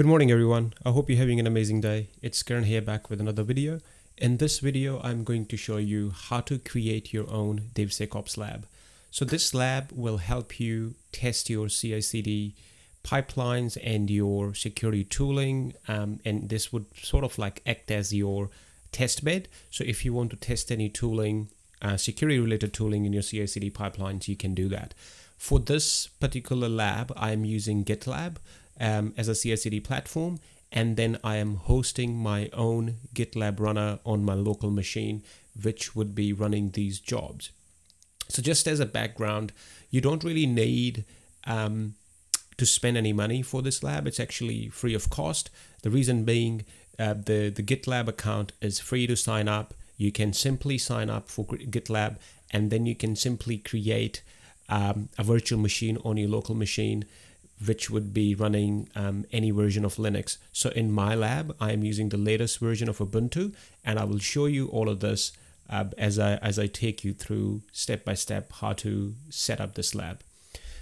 Good morning everyone. I hope you're having an amazing day. It's Karen here back with another video. In this video, I'm going to show you how to create your own DevSecOps lab. So this lab will help you test your CI/CD pipelines and your security tooling. Um, and this would sort of like act as your test bed. So if you want to test any tooling, uh, security related tooling in your CI/CD pipelines, you can do that. For this particular lab, I'm using GitLab um, as a CI/CD platform, and then I am hosting my own GitLab runner on my local machine, which would be running these jobs. So just as a background, you don't really need um, to spend any money for this lab. It's actually free of cost. The reason being, uh, the the GitLab account is free to sign up. You can simply sign up for GitLab, and then you can simply create um, a virtual machine on your local machine which would be running um, any version of Linux. So in my lab, I am using the latest version of Ubuntu, and I will show you all of this uh, as I as I take you through step by step how to set up this lab.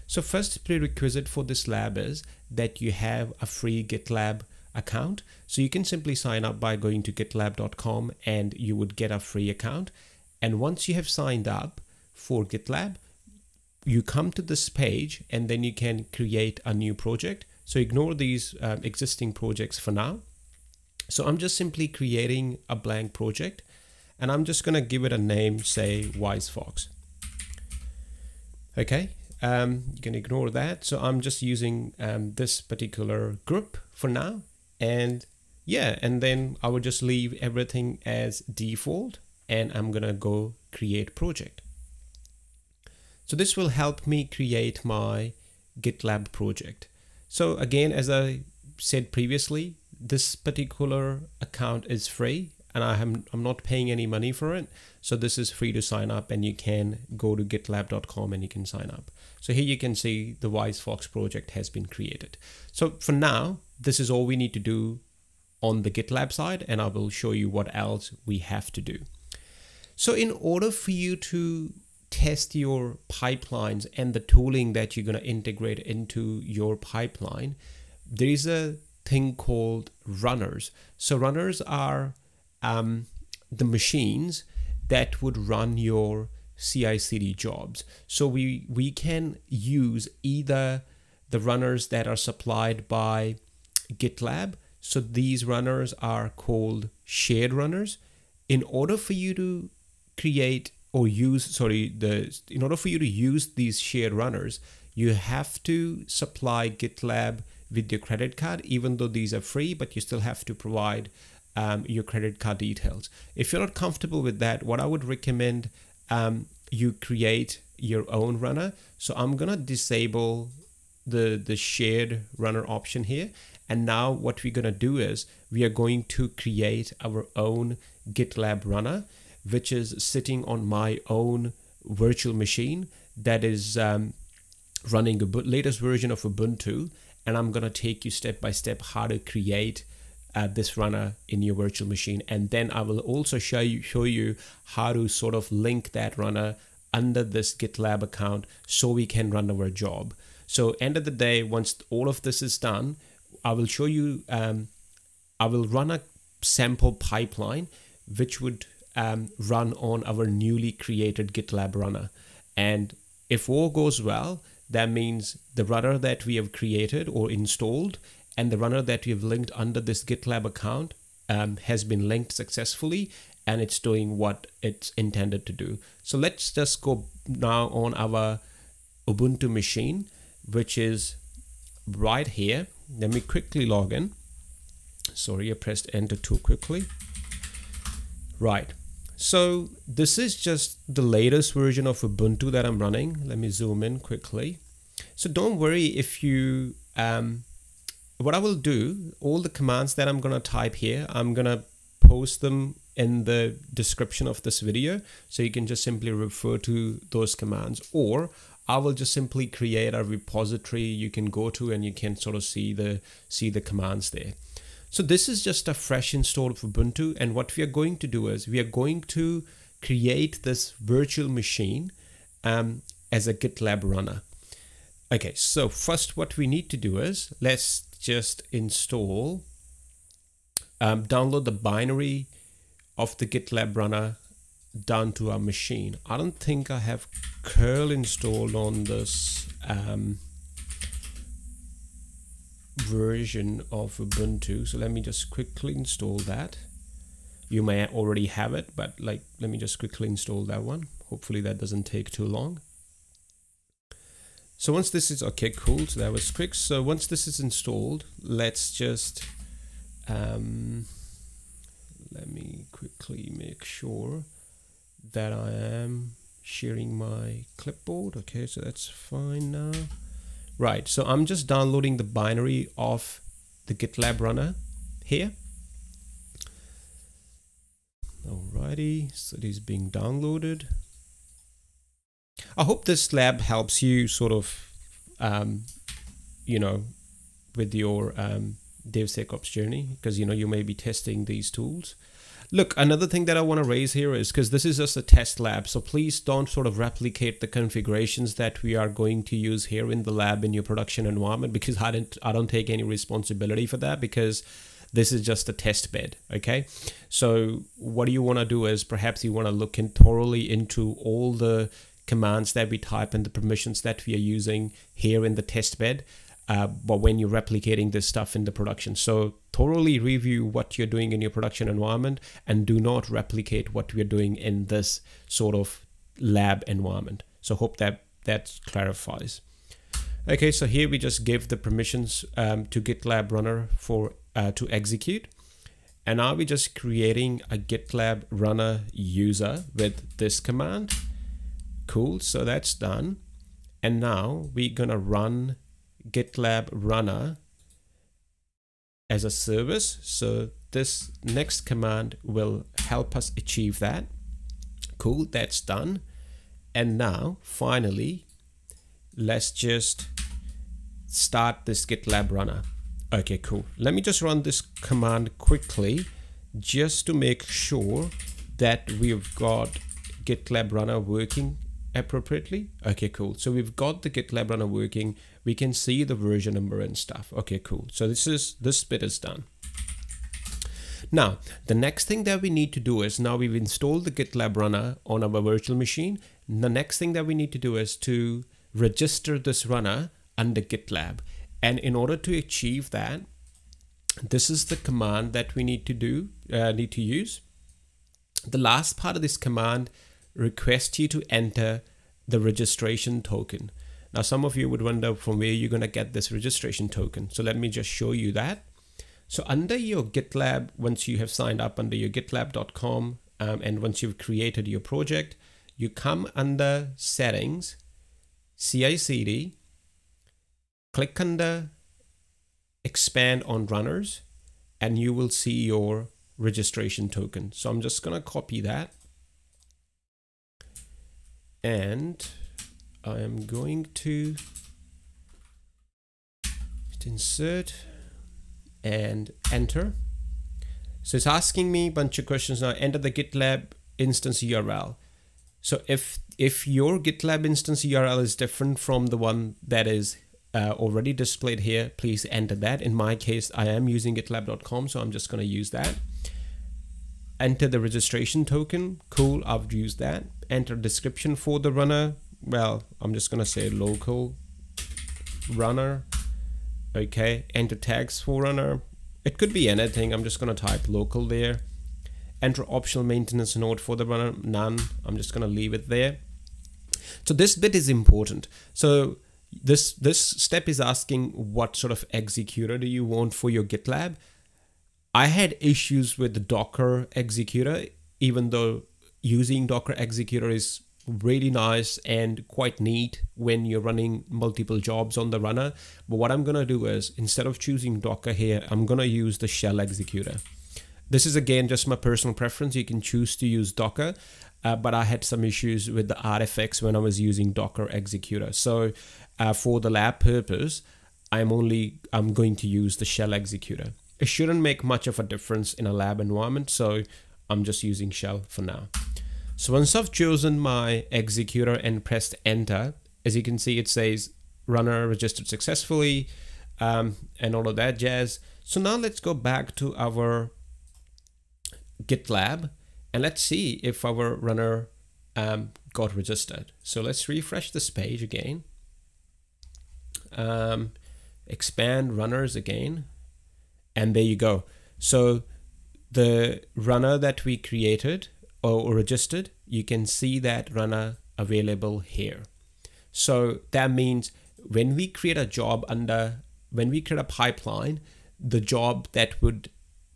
So first prerequisite for this lab is that you have a free GitLab account. So you can simply sign up by going to gitlab.com and you would get a free account. And once you have signed up for GitLab, you come to this page and then you can create a new project. So ignore these uh, existing projects for now. So I'm just simply creating a blank project and I'm just going to give it a name, say Wise Fox. Okay, um, you can ignore that. So I'm just using um, this particular group for now. And yeah, and then I will just leave everything as default and I'm going to go create project. So this will help me create my GitLab project. So again, as I said previously, this particular account is free and I am I'm not paying any money for it. So this is free to sign up and you can go to gitlab.com and you can sign up. So here you can see the WiseFox project has been created. So for now, this is all we need to do on the GitLab side and I will show you what else we have to do. So in order for you to test your pipelines and the tooling that you're going to integrate into your pipeline, there is a thing called runners. So, runners are um, the machines that would run your CI CD jobs. So, we, we can use either the runners that are supplied by GitLab. So, these runners are called shared runners. In order for you to create or use sorry the in order for you to use these shared runners you have to supply gitlab with your credit card even though these are free but you still have to provide um, your credit card details. If you're not comfortable with that what i would recommend um, you create your own runner. So i'm gonna disable the the shared runner option here. And now what we're gonna do is we are going to create our own gitlab runner which is sitting on my own virtual machine that is um, running a latest version of Ubuntu. And I'm going to take you step by step how to create uh, this runner in your virtual machine. And then I will also show you, show you how to sort of link that runner under this GitLab account so we can run our job. So end of the day, once all of this is done, I will show you, um, I will run a sample pipeline, which would um, run on our newly created GitLab runner. And if all goes well, that means the runner that we have created or installed and the runner that we have linked under this GitLab account um, has been linked successfully and it's doing what it's intended to do. So let's just go now on our Ubuntu machine, which is right here. Let me quickly log in. Sorry, I pressed enter too quickly. Right. So this is just the latest version of Ubuntu that I'm running. Let me zoom in quickly. So don't worry if you, um, what I will do, all the commands that I'm going to type here, I'm going to post them in the description of this video. So you can just simply refer to those commands or I will just simply create a repository you can go to and you can sort of see the see the commands there. So this is just a fresh install of Ubuntu. And what we are going to do is we are going to create this virtual machine um, as a GitLab runner. Okay, so first what we need to do is let's just install, um, download the binary of the GitLab runner down to our machine. I don't think I have curl installed on this um, version of Ubuntu. So let me just quickly install that. You may already have it, but like, let me just quickly install that one. Hopefully that doesn't take too long. So once this is, okay, cool. So that was quick. So once this is installed, let's just, um, let me quickly make sure that I am sharing my clipboard. Okay, so that's fine now. Right, so I'm just downloading the binary of the GitLab runner here. Alrighty, so it is being downloaded. I hope this lab helps you sort of, um, you know, with your um, DevSecOps journey because, you know, you may be testing these tools. Look, another thing that I want to raise here is because this is just a test lab, so please don't sort of replicate the configurations that we are going to use here in the lab in your production environment because I don't I don't take any responsibility for that because this is just a test bed okay? So what do you want to do is perhaps you want to look in thoroughly into all the commands that we type and the permissions that we are using here in the test bed uh, but when you're replicating this stuff in the production. So thoroughly review what you're doing in your production environment and do not replicate what we're doing in this sort of lab environment. So hope that that clarifies. Okay, so here we just give the permissions um, to GitLab runner for uh, to execute. And now we're just creating a GitLab runner user with this command. Cool, so that's done. And now we're gonna run GitLab runner as a service. So this next command will help us achieve that. Cool, that's done. And now, finally, let's just start this GitLab runner. Okay, cool. Let me just run this command quickly just to make sure that we've got GitLab runner working appropriately. Okay, cool. So we've got the GitLab runner working. We can see the version number and stuff. Okay, cool. So this is this bit is done. Now, the next thing that we need to do is now we've installed the GitLab runner on our virtual machine. The next thing that we need to do is to register this runner under GitLab. And in order to achieve that, this is the command that we need to do, uh, need to use. The last part of this command request you to enter the registration token. Now, some of you would wonder from where you're going to get this registration token. So let me just show you that. So under your GitLab, once you have signed up under your gitlab.com um, and once you've created your project, you come under settings, CI/CD, click under expand on runners, and you will see your registration token. So I'm just going to copy that and I am going to insert and enter. So it's asking me a bunch of questions now. Enter the GitLab instance URL. So if if your GitLab instance URL is different from the one that is uh, already displayed here, please enter that. In my case, I am using gitlab.com, so I'm just going to use that enter the registration token. Cool, I've used that. Enter description for the runner. Well, I'm just gonna say local runner. Okay, enter tags for runner. It could be anything. I'm just gonna type local there. Enter optional maintenance node for the runner. None. I'm just gonna leave it there. So this bit is important. So this this step is asking what sort of executor do you want for your GitLab. I had issues with the Docker executor, even though using Docker executor is really nice and quite neat when you're running multiple jobs on the runner. But what I'm gonna do is instead of choosing Docker here, I'm gonna use the shell executor. This is again just my personal preference. You can choose to use Docker, uh, but I had some issues with the artifacts when I was using Docker executor. So uh, for the lab purpose, I'm only I'm going to use the shell executor. It shouldn't make much of a difference in a lab environment, so I'm just using shell for now. So once I've chosen my executor and pressed enter, as you can see, it says runner registered successfully. um, and all of that jazz. So now let's go back to our GitLab and let's see if our runner um, got registered. So let's refresh this page again. Um, expand runners again. And there you go. So the runner that we created or registered, you can see that runner available here. So that means when we create a job under, when we create a pipeline, the job that would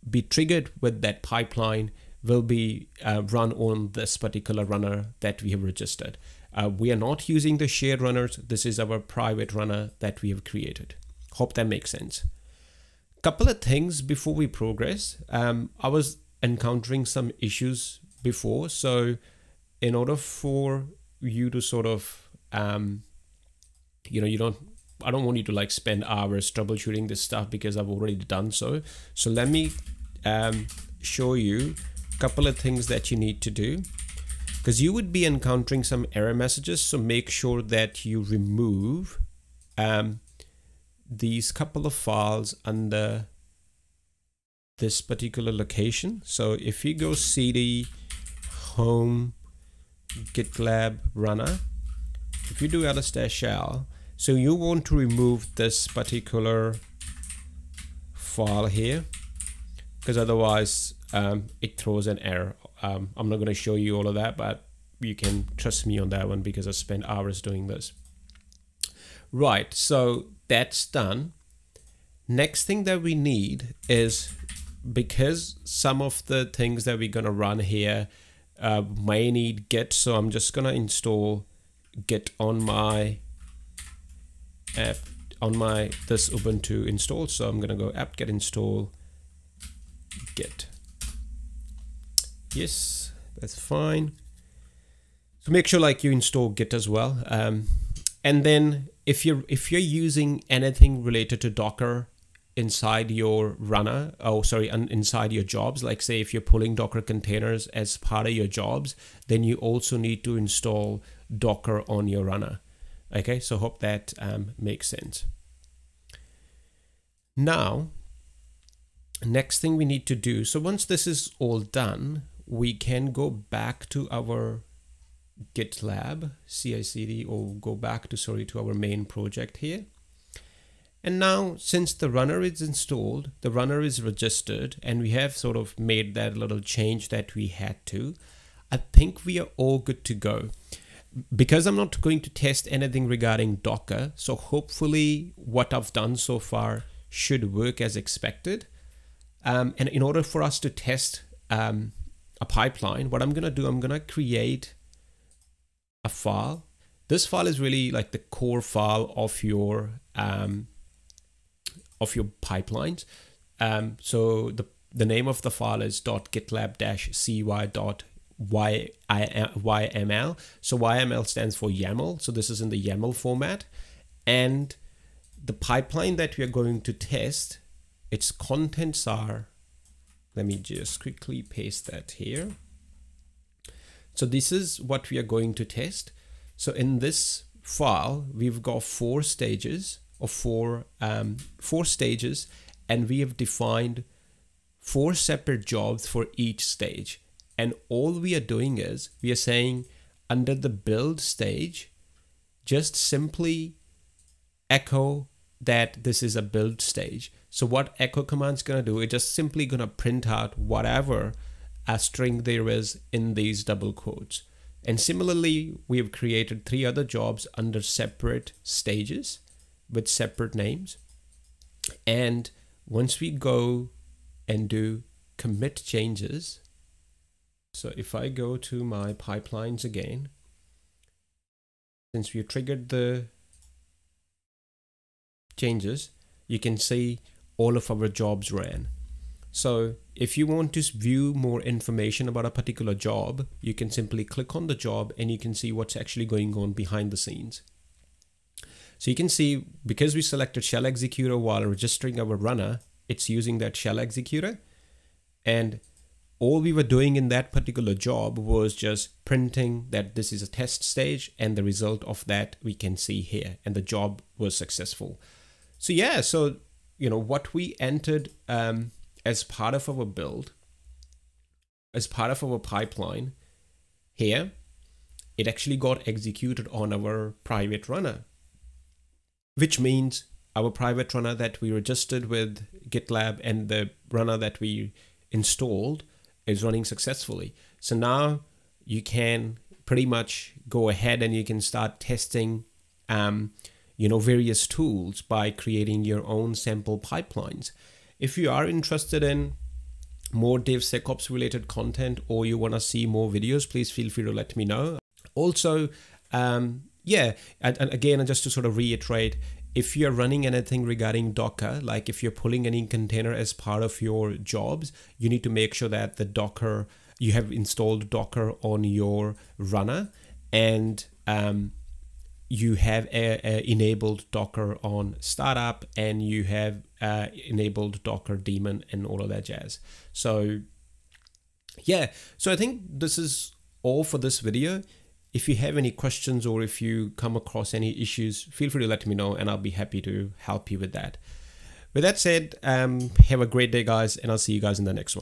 be triggered with that pipeline will be uh, run on this particular runner that we have registered. Uh, we are not using the shared runners. This is our private runner that we have created. Hope that makes sense. Couple of things before we progress. Um, I was encountering some issues before. So in order for you to sort of, um, you know, you don't, I don't want you to like spend hours troubleshooting this stuff because I've already done so. So let me um, show you a couple of things that you need to do because you would be encountering some error messages. So make sure that you remove um, these couple of files under this particular location. So if you go cd home gitlab runner, if you do ls shell, so you want to remove this particular file here because otherwise um, it throws an error. Um, I'm not going to show you all of that, but you can trust me on that one because I spent hours doing this. Right, so that's done. Next thing that we need is because some of the things that we're going to run here uh, may need git so I'm just gonna install git on my app on my this Ubuntu install. So I'm gonna go apt get install git. Yes that's fine. So make sure like you install git as well. Um, and then if you're if you're using anything related to docker inside your runner oh sorry inside your jobs like say if you're pulling docker containers as part of your jobs then you also need to install docker on your runner. Okay so hope that um, makes sense. Now next thing we need to do so once this is all done we can go back to our gitlab CI/CD or go back to sorry to our main project here and now since the runner is installed, the runner is registered and we have sort of made that little change that we had to, I think we are all good to go. Because I'm not going to test anything regarding Docker, so hopefully what I've done so far should work as expected. Um, and in order for us to test um, a pipeline, what I'm going to do, I'm going to create a file. This file is really like the core file of your um, of your pipelines. Um, so the the name of the file is dot .gitlab-ci.yml. So YML stands for YAML. So this is in the YAML format. And the pipeline that we are going to test, its contents are, let me just quickly paste that here. So this is what we are going to test. So in this file, we've got four stages of four um, four stages, and we have defined four separate jobs for each stage. And all we are doing is we are saying under the build stage, just simply echo that this is a build stage. So what echo command is going to do, it's just simply going to print out whatever a string there is in these double quotes. And similarly, we have created three other jobs under separate stages with separate names. And once we go and do commit changes, so if I go to my pipelines again, since we triggered the changes, you can see all of our jobs ran. So if you want to view more information about a particular job, you can simply click on the job and you can see what's actually going on behind the scenes. So you can see because we selected shell executor while registering our runner, it's using that shell executor. And all we were doing in that particular job was just printing that this is a test stage and the result of that we can see here and the job was successful. So yeah, so you know what we entered um, as part of our build, as part of our pipeline here, it actually got executed on our private runner, which means our private runner that we registered with GitLab and the runner that we installed is running successfully. So now you can pretty much go ahead and you can start testing um, you know various tools by creating your own sample pipelines if you are interested in more DevSecOps related content or you want to see more videos please feel free to let me know. Also um, yeah and, and again just to sort of reiterate if you're running anything regarding Docker, like if you're pulling any container as part of your jobs, you need to make sure that the Docker, you have installed Docker on your runner and um, you have a, a enabled Docker on startup and you have uh, enabled Docker daemon and all of that jazz. So yeah, so I think this is all for this video. If you have any questions or if you come across any issues, feel free to let me know and I'll be happy to help you with that. With that said, um, have a great day, guys, and I'll see you guys in the next one.